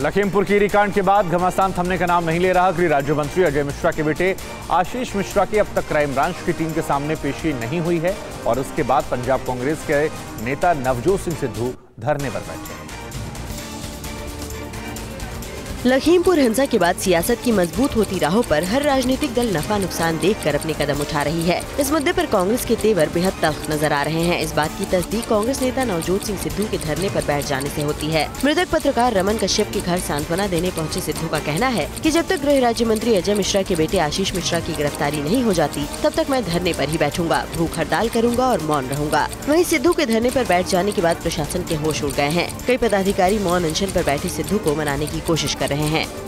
लखीमपुर खीरी कांड के बाद घमासान थमने का नाम नहीं ले रहा गृह राज्य मंत्री अजय मिश्रा के बेटे। आशीष मिश्रा की अब तक क्राइम ब्रांच की टीम के सामने पेशी नहीं हुई है और उसके बाद पंजाब कांग्रेस के नेता नवजोत सिंह सिद्धू धरने पर बैठे। लखीमपुर हिंसा के बाद सियासत की मज़बूत होती राहों पर हर राजनीतिक दल नफा नुकसान देखकर अपने कदम उठा रही है। इस मुद्दे पर कांग्रेस के तेवर बेहद तल्ख नज़र आ रहे हैं। इस बात की तस्दीक कांग्रेस नेता नवजोत सिंह सिद्धू के धरने पर बैठ जाने से होती है। मृतक पत्रकार रमन कश्यप के घर सांत्वना देने पहुँचे सिद्धू का कहना है कि जब तक गृह राज्य मंत्री अजय मिश्रा के बेटे आशीष मिश्रा की गिरफ्तारी नहीं हो जाती, तब तक मैं धरने आरोप ही बैठूँगा। भूख हड़ताल करूँगा और मौन रहूँगा। वही सिद्धू के धरने आरोप बैठ जाने के बाद प्रशासन के होश उड़ गए हैं। कई पदाधिकारी मौन अनशन आरोप बैठे सिद्धू को मनाने की कोशिश कर रहे हैं।